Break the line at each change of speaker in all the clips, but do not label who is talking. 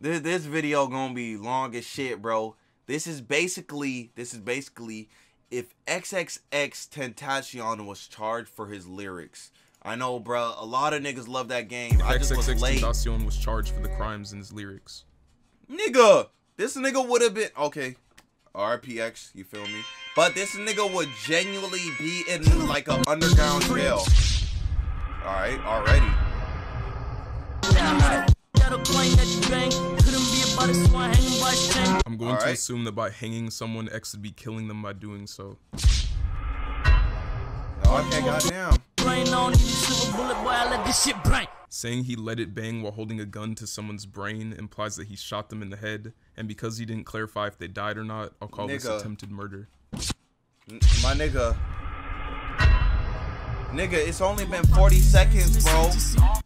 This this video gonna be long as shit, bro. This is basically this is basically if XXX Tentacion was charged for his lyrics. I know, bro. A lot of niggas love that game. I just was
XXX
late.
Tentacion was charged for the crimes in his lyrics.
Nigga, this nigga would have been okay. RPX, you feel me? But this nigga would genuinely be in like an underground jail. All right, already.
I'm going
All
to
right.
assume that by hanging someone, X would be killing them by doing so.
Oh, okay, goddamn.
Saying he let it bang while holding a gun to someone's brain implies that he shot them in the head, and because he didn't clarify if they died or not, I'll call this attempted murder.
N- My nigga. Nigga, it's only been 40 seconds, bro.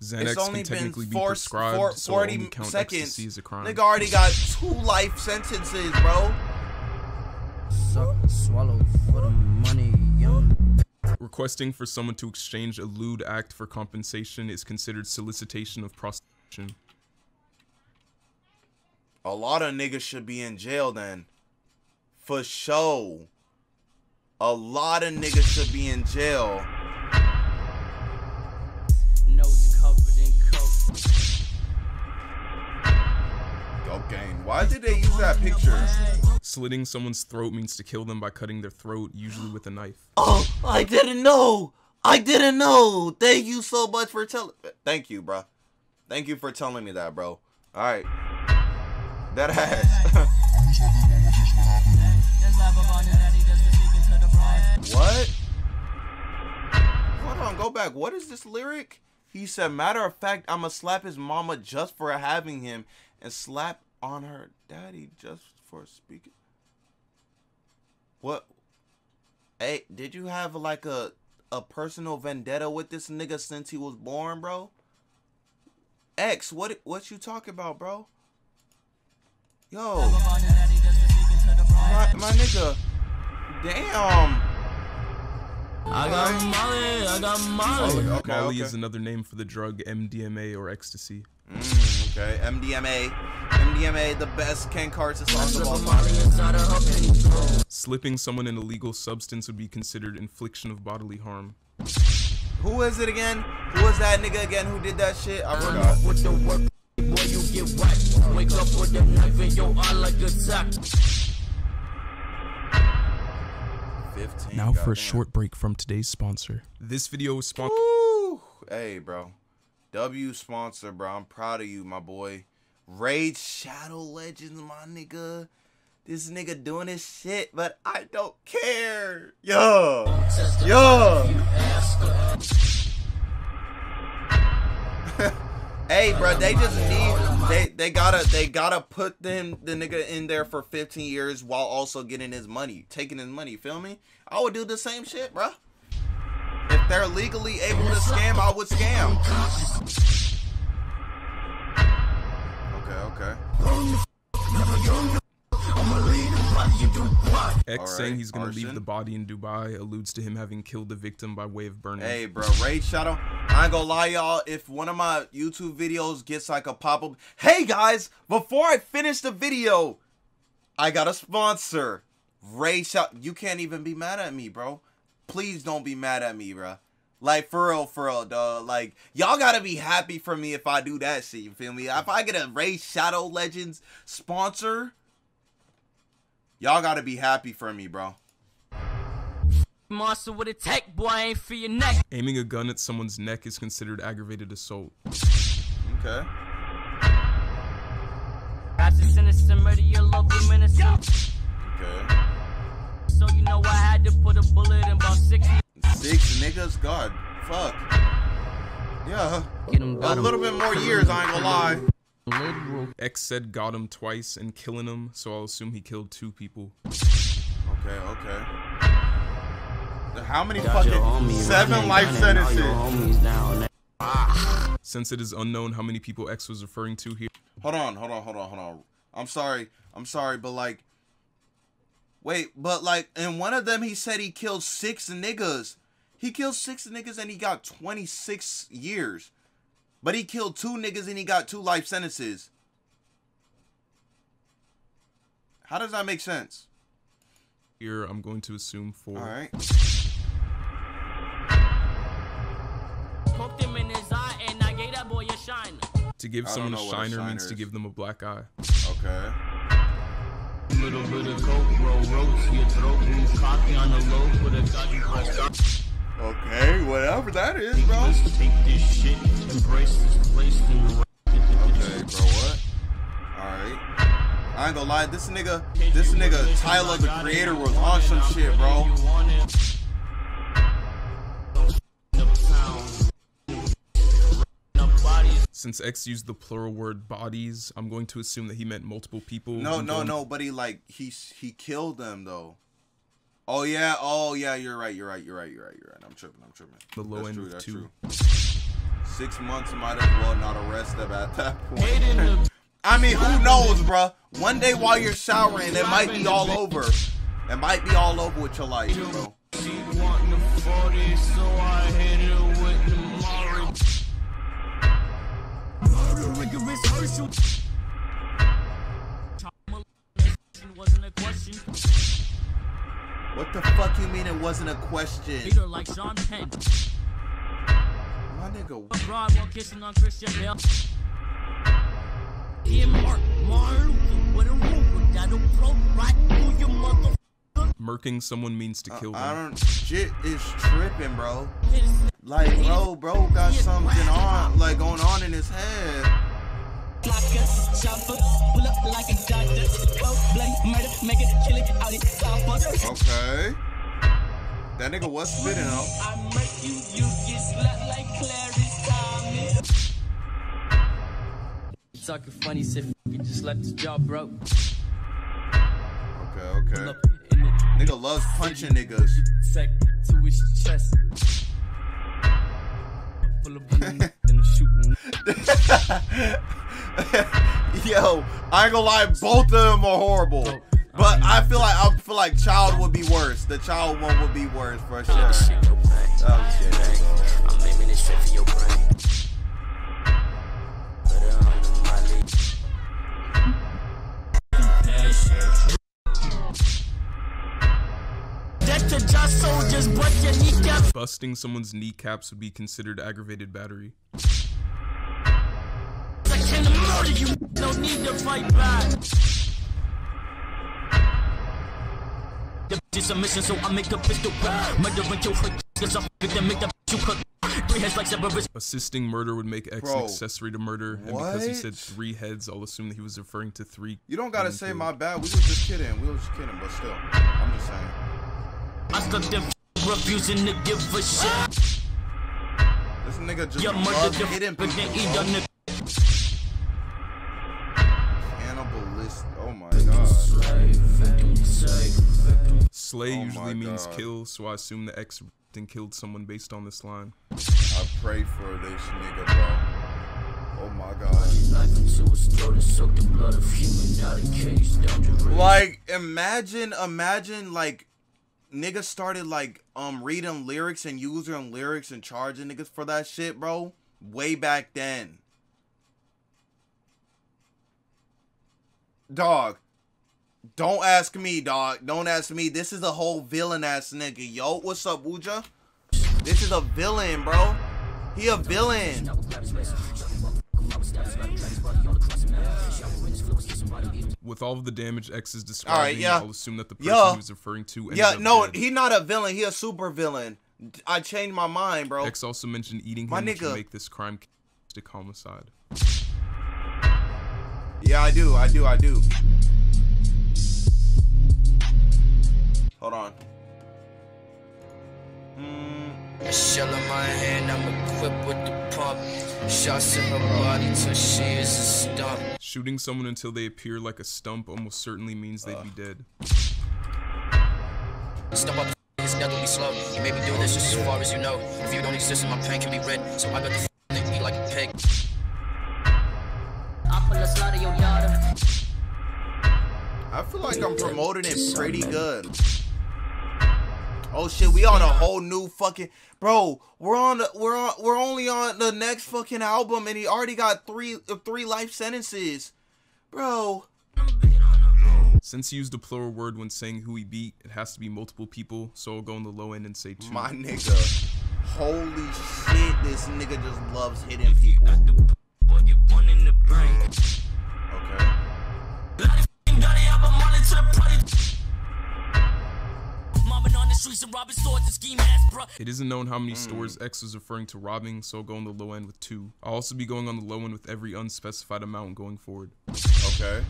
Xanax
It's only
can
been
technically be
four,
prescribed,
four, 40
only count
seconds.
a crime.
Nigga already got two life sentences, bro.
Suck, swallow for the money, young.
Requesting for someone to exchange a lewd act for compensation is considered solicitation of prostitution.
A lot of niggas should be in jail then. For sure. A lot of niggas should be in jail.
In coke.
Why did they use that picture?
Slitting someone's throat means to kill them by cutting their throat, usually with a knife.
Oh, I didn't know. I didn't know. Thank you so much for telling. Thank you, bro. Thank you for telling me that, bro. All right. That ass. what? Hold on, go back. What is this lyric? He said, matter of fact, I'ma slap his mama just for having him and slap on her daddy just for speaking. What? Hey, did you have like a a personal vendetta with this nigga since he was born, bro? X, what what you talking about, bro? Yo, my, my nigga, damn.
I got Molly, I got Molly.
Okay,
Molly
okay.
is another name for the drug MDMA or ecstasy.
Mm, okay, MDMA, MDMA, the best Ken Carter song of all time.
Slipping someone an illegal substance would be considered infliction of bodily harm.
Who is it again? Who is that nigga again who did that shit? I forgot.
With the work, boy, you get whacked. Wake up with a knife in your eye like a sack.
15.
Now for a
goddamn.
short break from today's sponsor. This video is sponsored.
Hey, bro. W sponsor, bro. I'm proud of you, my boy. Raid Shadow Legends, my nigga. This nigga doing his shit, but I don't care. Yo. Yo. hey, bro, they just need they they gotta they gotta put them the nigga in there for 15 years while also getting his money, taking his money. Feel me? I would do the same shit, bro. If they're legally able to scam, I would scam. Okay, okay.
X
Alright,
saying he's gonna leave the body in Dubai alludes to him having killed the victim by way of burning.
Hey, bro, Raid Shadow. I ain't gonna lie, y'all. If one of my YouTube videos gets like a pop up, hey guys, before I finish the video, I got a sponsor. Raid Shadow. You can't even be mad at me, bro. Please don't be mad at me, bro. Like for real, for real, dog. Like y'all gotta be happy for me if I do that shit. You feel me? If I get a Raid Shadow Legends sponsor, y'all gotta be happy for me, bro.
Monster with a tech, boy, ain't for your neck.
Aiming a gun at someone's neck is considered aggravated assault.
Okay.
Got to sinister murder your local minister.
Okay.
So you know I had to put a bullet in about six.
Six niggas? God, fuck. Yeah.
Get him,
A
got him.
little bit more years, I ain't gonna lie.
X said got him twice and killing him, so I'll assume he killed two people.
Okay, okay. How many
Got
fucking seven life sentences?
your homies down there.
Since it is unknown how many people X was referring to here,
Hold on, hold on, hold on, hold on. I'm sorry, I'm sorry, but like, wait, but like, in one of them, he said he killed six niggas. He killed six niggas and he got 26 years. But he killed two niggas and he got two life sentences. How does that make sense?
Here, I'm going to assume four.
All right.
Poked him in his eye and I gave that boy a shine.
To give
I
someone a
know what a
shiner
shiner
means to give them a black eye.
Okay.
Little bit of coke, roll ropes, your throat, move cocky on the low, put a gun pressed up.
Okay, whatever that is, bro.
Let's take this shit, embrace this place, and
Okay, bro, what? Alright. I ain't gonna lie, this nigga, this nigga Tyler the creator was on some shit, bro.
Since X used the plural word bodies, I'm going to assume that he meant multiple people.
No, no, no, but he like he he killed them though. Oh yeah, oh yeah, you're right, you're right, you're right, you're right, you're right. I'm tripping, I'm tripping.
The low
That's
end
true,
of
that's
two.
true. Six months might as well not arrest them at that point. I mean, who knows, bruh? One day while you're showering, it might be all over. It might be all over with your life, bro.
She want the 40, so I hit her with the Murder, rigorous Herschel. Wasn't a question.
What the fuck you mean it wasn't a question?
Beat her like Sean Penn.
My nigga,
Broad while kissing on Christian Bale. Yeah, Mark, Martin, with a root, that'll blow right through your mother.
Murking someone means to kill
I
them.
don't. Shit is tripping, bro. Like, bro, bro got something on, like going on in his head. Okay. That nigga was spitting though.
I make you, you get slapped like Clarence Thomas. Talking funny, said you just left his jaw broke.
Okay, okay.
Up in
Nigga loves punching niggas.
sec to his chest. Full of and shooting.
Yo, I ain't gonna lie, both of them are horrible. But I feel like I feel like child would be worse. The child one would be worse for sure. That was good, though.
I'm aiming it straight for your brain. Put it on the molly. Death to just soldiers, but your kneecap.
Busting someone's kneecaps would be considered aggravated battery.
I can murder you. No need to fight back. The bitch a mission, so I make a pistol rap. Murder and kill her. Cause I'm then make that bitch you cook. Three heads like Cerberus.
Assisting murder would make X
Bro,
an accessory to murder, and because he said three heads, I'll assume that he was referring to three.
You don't gotta say
killed.
my bad. We was just kidding. We was just kidding, but still, I'm just saying.
I stuck them refusing to give a shit.
This nigga just
Your mother
loves
the
hitting
but
people.
Slay
Oh
usually means
God.
kill, so I assume the X and killed someone based on this line.
I pray for this nigga, bro. Oh my god. Like, imagine, imagine, like, niggas started like um reading lyrics and using lyrics and charging niggas for that shit, bro. Way back then. Dog. Don't ask me, dog. Don't ask me. This is a whole villain ass nigga. Yo, what's up, Wuja? This is a villain, bro. He a villain.
With all of the damage X is describing,
yeah.
I'll assume that the person
Yeah.
he was referring to
Yeah, no,
dead.
he not a villain. He a super villain. I changed my mind, bro.
X also mentioned eating
My
him to
nigga.
make this crime stick homicide.
Yeah, I do. I do. I do. Mm,
Shell in my hand, I'm equipped with the pump. Shots in her body till she is a stump.
Shooting someone until they appear like a stump almost certainly means they'd be dead.
Stump up, his death will be slow. You may be doing this just as far as you know. If you don't exist, my pain can be red. So I got the f- eat like a pig.
I pull a slide your daughter.
I feel like I'm promoting it pretty good. Oh shit, we on a whole new fucking bro. We're on the, we're on we're only on the next fucking album, and he already got three uh, three life sentences, bro.
Since he used a plural word when saying who he beat, it has to be multiple people, so I'll go on the low end and say two.
My nigga. Holy shit, this nigga just loves hitting people.
Boy, get one in the brain.
Okay.
Mobbing on the streets and robbing stores and scheme ass, bruh.
It isn't known how many stores X is referring to robbing, so I'll go on the low end with two. I'll also be going on the low end with every unspecified amount going forward.
Okay.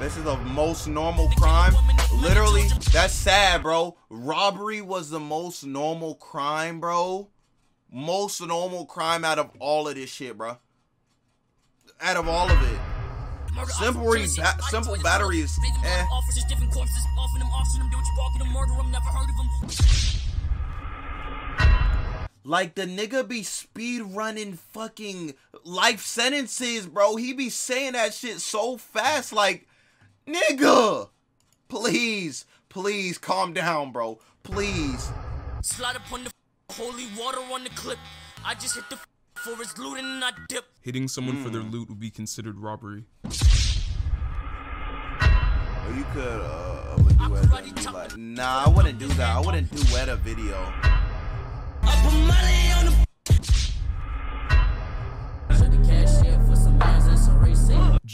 This is the most normal crime. Literally, that's sad, bro. Robbery was the most normal crime, bro. Most normal crime out of all of this shit, bro. Out of all of it. Simple re- ba- simple battery is eh.
Officers, different corpses, offering them, offering them, don't you walk them, murder them, never heard of them.
Like the nigga be speed running fucking life sentences, bro. He be saying that shit so fast, like, nigga. Please, please calm down, bro. Please.
Slide upon the holy water on the clip. I just hit the for his loot and I dip.
Hitting someone for their loot would be considered robbery.
Or you could uh duet and be like, nah, I wouldn't do that. I wouldn't duet a video.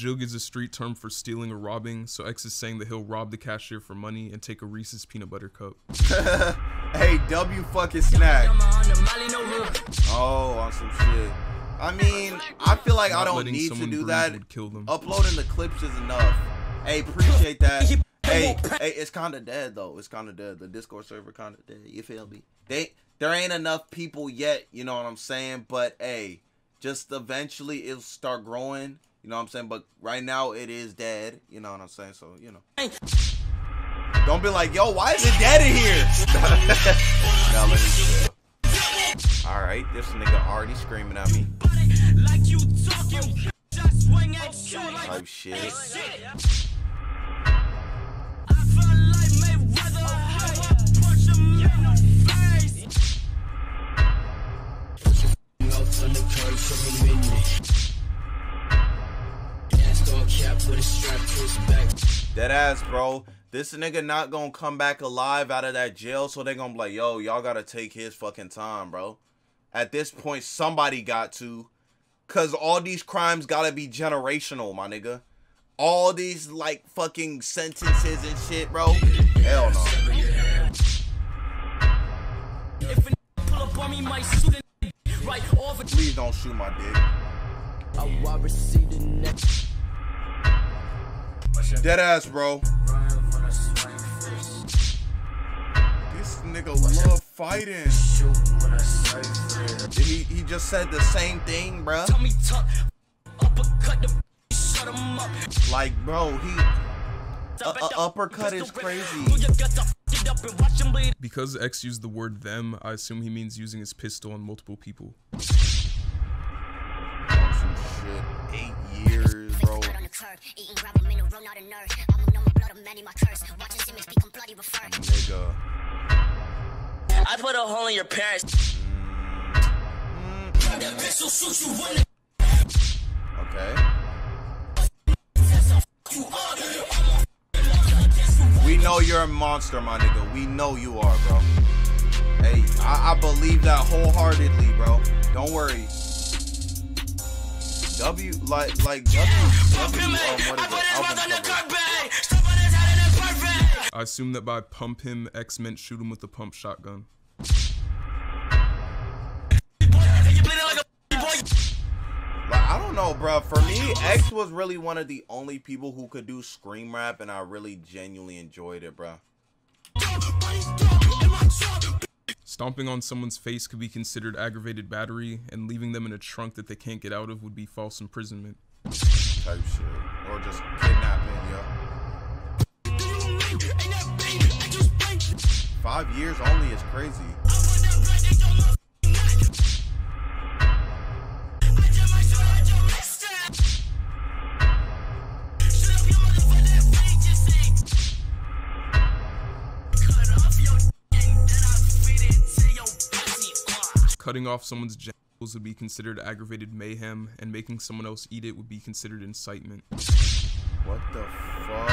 Jug is a street term for stealing or robbing, so X is saying that he'll rob the cashier for money and take a Reese's peanut butter cup.
Hey, W fucking snack.
I'm on the Molly, no hood.
Oh, on some shit. I mean, I feel like I don't need to do that.
would kill them.
Uploading the clips is enough. Hey, appreciate that. Hey, hey, it's kind of dead though. It's kind of dead. The Discord server kind of dead. You feel me? They there ain't enough people yet. You know what I'm saying? But hey, just eventually it'll start growing. You know what I'm saying? But right now it is dead. You know what I'm saying? So you know. Don't be like, yo, why is it dead in here? let me chill. All right, this nigga already screaming at me.
Oh, Swing at you like
Type shit.
I feel like Mayweather. Punch him in the face.
Dead ass, bro. This nigga not gonna come back alive out of that jail, so they gonna be like, yo, y'all gotta take his fucking time, bro. At this point, somebody got to. Cause all these crimes gotta be generational, my nigga. All these like fucking sentences and shit, bro. Hell no.
If a pull up on me, might shoot a right off a
Please don't shoot my dick. Dead ass, bro. This nigga love fighting. He he just said the same thing, bruh.
Tell me tuck, uppercut the shut him up.
Like, bro, he uh,
A,
a uh, uppercut is crazy.
Up and watch him bleed.
Because X used the word them, I assume he means using his pistol on multiple people.
some shit. Eight years, bro.
Blood on the curb, eating gravel mineral, not a nerve. I'm know my blood of many, my curse. Watching Simmons become bloody refer.
Nigga.
I put a hole in your parents. She'll shoot you when
Okay. We know you're a monster, my nigga. We know you are, bro. Hey, I, I believe that wholeheartedly, bro. Don't worry. W like like W W um, what is it? Album cover.
I assume that by pump him, X meant shoot him with a pump shotgun.
Like I don't know, bro. For me, X was really one of the only people who could do scream rap, and I really genuinely enjoyed it, bro.
Stomping on someone's face could be considered aggravated battery, and leaving them in a trunk that they can't get out of would be false imprisonment.
Type shit, or just kidnapping, yo. Five years only is crazy.
Cutting off someone's genitals would be considered aggravated mayhem, and making someone else eat it would be considered incitement.
What the fuck?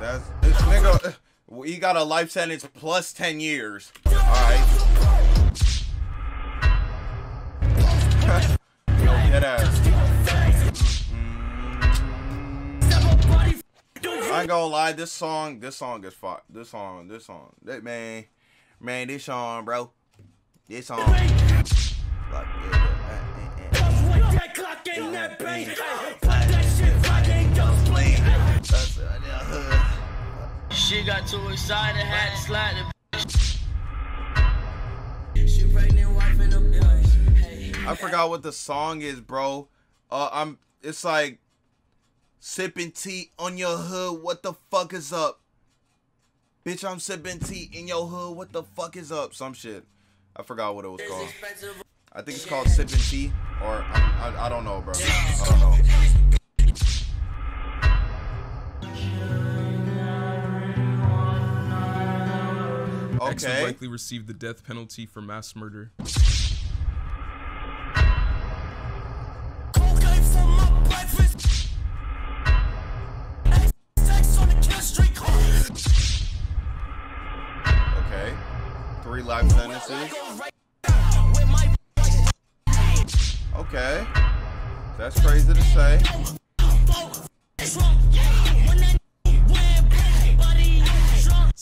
That's this nigga. Uh, he got a life sentence plus ten years. All right. no dead ass. Mm-hmm. I ain't gonna lie. This song, this song is fire. This song, this song, that man, man, this song, bro. This uh, uh, uh, uh. Uh,
She got too excited, had to slide the
I forgot what the song is, bro. Uh, I'm. It's like sipping tea on your hood. What the fuck is up, bitch? I'm sipping tea in your hood. What the fuck is up? Some shit. I forgot what it was called. I think it's called sipping tea, or I'm, I, I don't know, bro. I don't know.
X would
Okay.
likely received the death penalty for mass murder.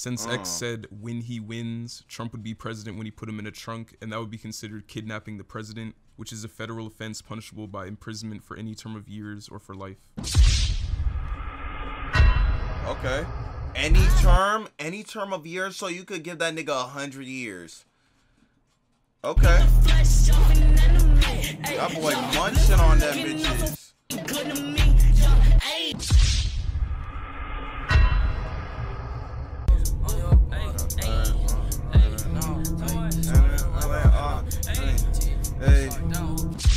Since X oh. said when he wins, Trump would be president when he put him in a trunk, and that would be considered kidnapping the president, which is a federal offense punishable by imprisonment for any term of years or for life.
Okay. Any term, any term of years, so you could give that nigga a hundred years. Okay. That boy munching on them bitches.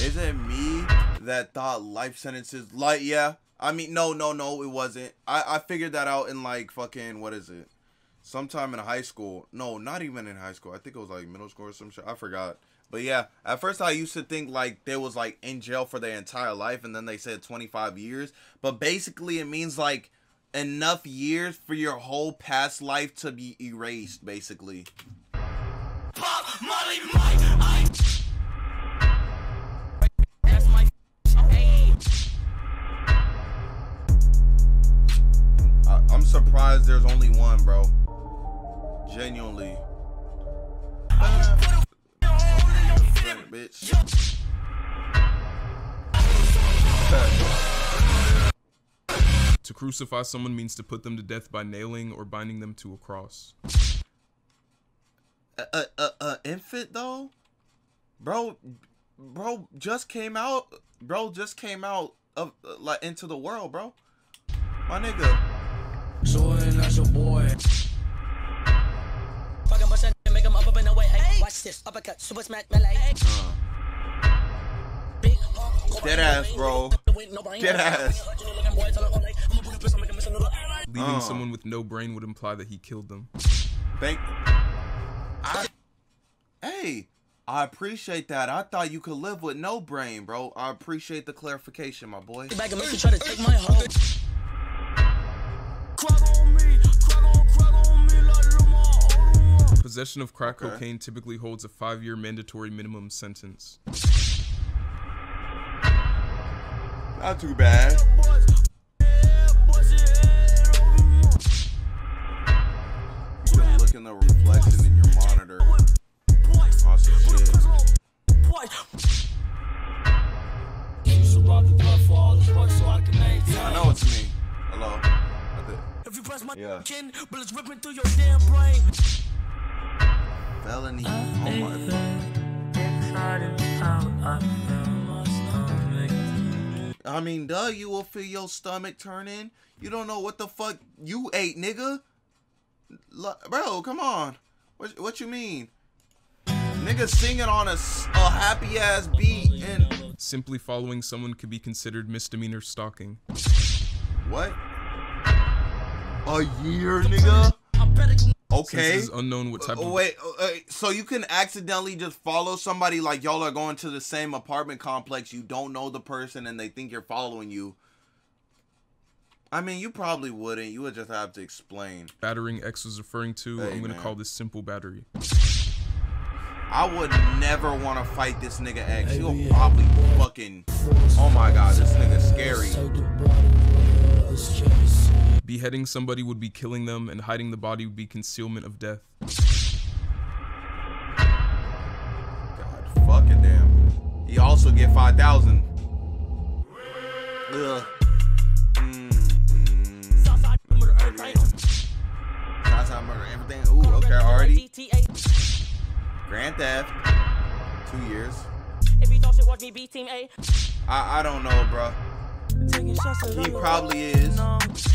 Is it me that thought life sentences like yeah? I mean no no no it wasn't. I I figured that out in like fucking what is it? Sometime in high school. No, not even in high school. I think it was like middle school or some shit. I forgot. But yeah, at first I used to think like they was like in jail for their entire life and then they said 25 years. But basically it means like enough years for your whole past life to be erased basically. I, surprised there's only one, bro. Genuinely. Bitch.
To crucify someone means to put them to death by nailing or binding them to a cross.
A, a, a, a infant though, bro, bro just came out, bro just came out of like into the world, bro. My nigga.
Fucking bust that nigga, make him up up in the way. Hey, watch this. Uppercut, super smack, melee. Big
Dead ass, bro. Dead ass.
Leaving
Uh.
someone with no brain would imply that he killed them.
Thank. I. Hey, I appreciate that. I thought you could live with no brain, bro. I appreciate the clarification, my boy.
Possession of crack
Okay.
cocaine typically holds a five year mandatory minimum sentence.
Not too bad. You can look in the reflection in your monitor. Awesome shit. I know it's me. Hello. I
you press my
Yeah.
chin, bullets ripping through your damn brain.
Felony. Oh my. I mean, duh, you will feel your stomach turning. You don't know what the fuck you ate, nigga. L- bro, come on. What, what you mean? Nigga singing on a, s- a happy ass beat and
Simply following someone could be considered misdemeanor stalking.
what? A year, nigga.
Since
Okay.
it is unknown what type
Oh,
of
wait, uh, uh, so you can accidentally just follow somebody like y'all are going to the same apartment complex. You don't know the person and they think you're following you. I mean, you probably wouldn't. You would just have to explain.
battering X was referring to.
Hey,
I'm gonna
man.
call this simple battery.
I would never want to fight this nigga X. He'll probably fucking. Oh my god, this nigga scary.
Beheading somebody would be killing them, and hiding the body would be concealment of death.
God fucking damn. He also get 5,000. Ugh.
Southside murder, everything.
Southside murder, everything. Ooh, okay, already. Grand Theft. Two years.
If you thought shit, watch me beat Team A.
I, I don't know, bro.
Taking shots at
He probably is.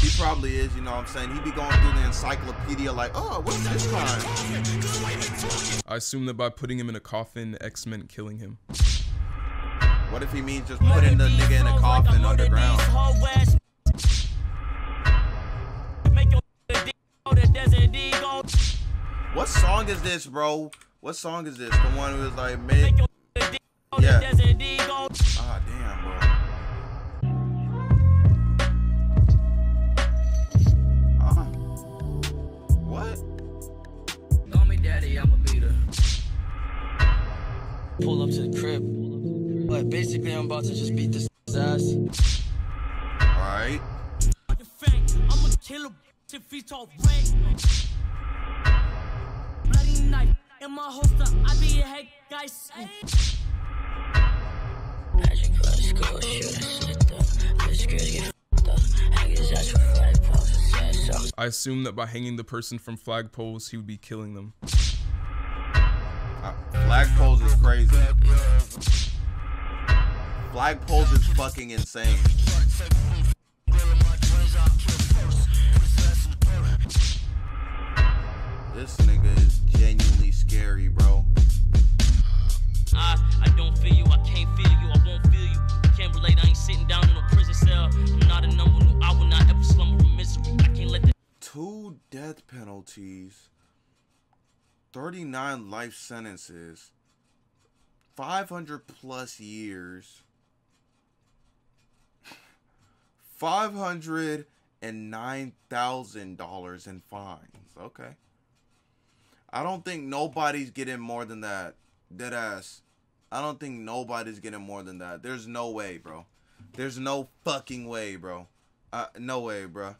He probably is, you know what I'm saying? he'd be going through the encyclopedia like, oh, what's this crime?
I assume that by putting him in a coffin, X meant killing him.
What if he means just putting the nigga in a coffin underground? What song is this, bro? What song is this? The one who was like, make.
Pull up to the crib.
But basically, I'm about to just beat this ass.
Alright.
I'ma a bitch if he talk rank. Bloody knife in my holster. I be a head guys.
Magic plus school, shoot, I slipped up. This girl get f***ed up. Hang his ass for five pounds. Said so.
I assume that by hanging the person from flagpoles, he would be killing them.
Flagpoles is crazy. Flagpoles is fucking insane. This nigga is genuinely scary, bro.
I, I don't feel you, I can't feel you, I won't feel you. Can't relate, I ain't sitting down in no prison cell. I'm not a number, no, I will not ever slumber in misery. I can't let the
Two death penalties, 39 life sentences, 500 plus years, $509,000 in fines. Okay. I don't think nobody's getting more than that. Dead ass. I don't think nobody's getting more than that. There's no way, bro. There's no fucking way, bro. Uh, no way, bro.